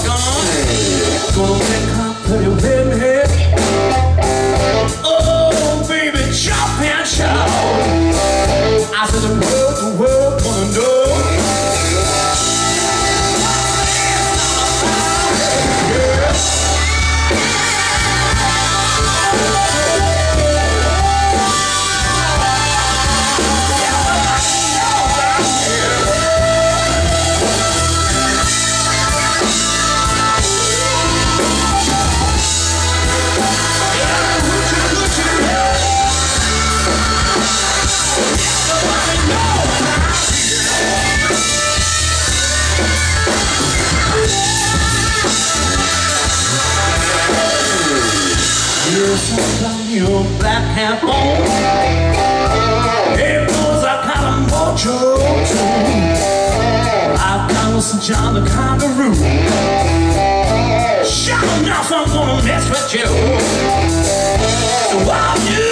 gone. Go back up to your head. Elton John the kangaroo, Sure enough, I'm gonna mess with you. So I'll.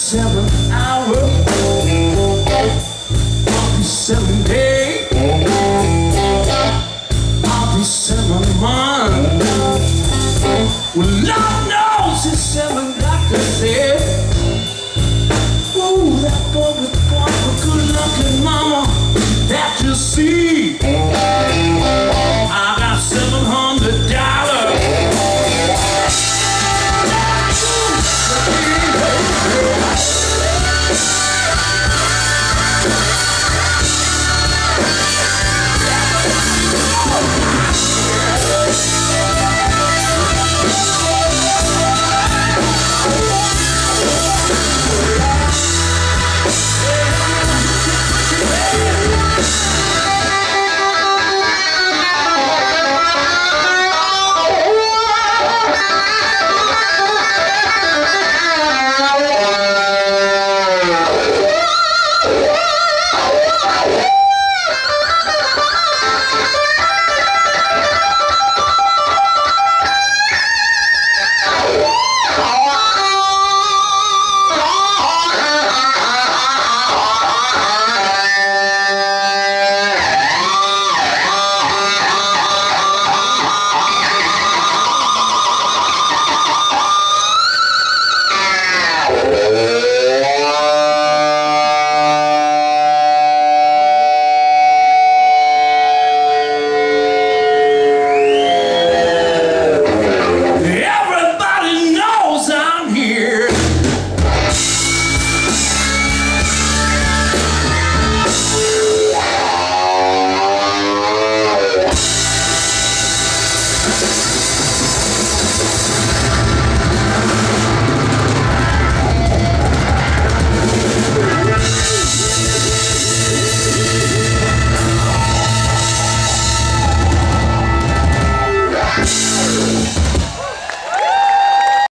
seven hours, I'll seven seven months. Well,